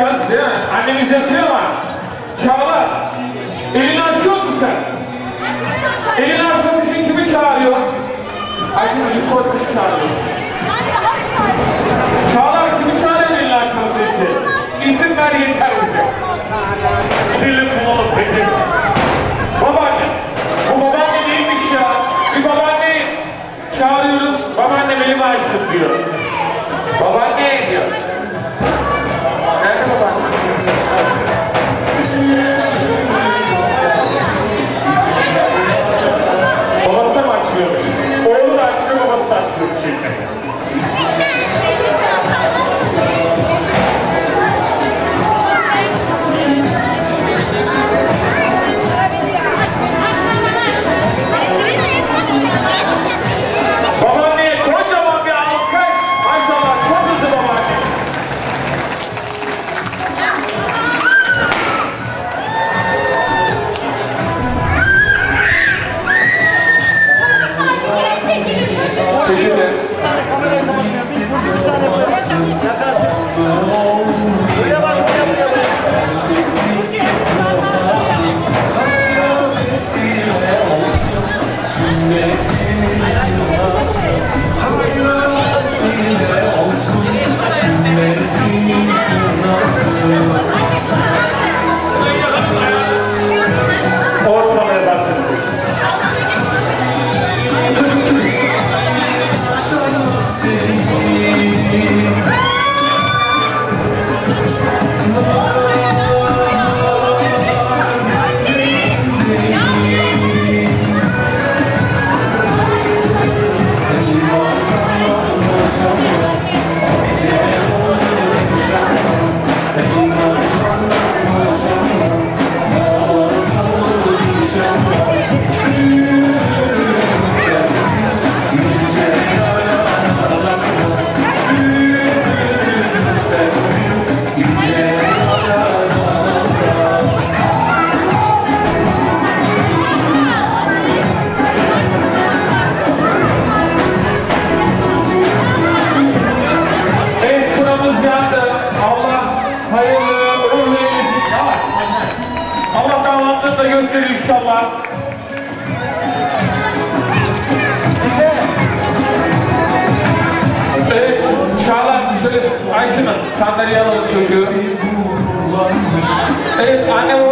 yapacağız değil mi? Annemiz yapıyor ama. Çağla, elini açıyor musun sen? Elini açmak için kimi çağırıyor? Ayşe, Yusuf kimi çağırıyor? Çağla, kimi çağırıyor elini açmak için? İzin ver yeter bize. I'm not Evet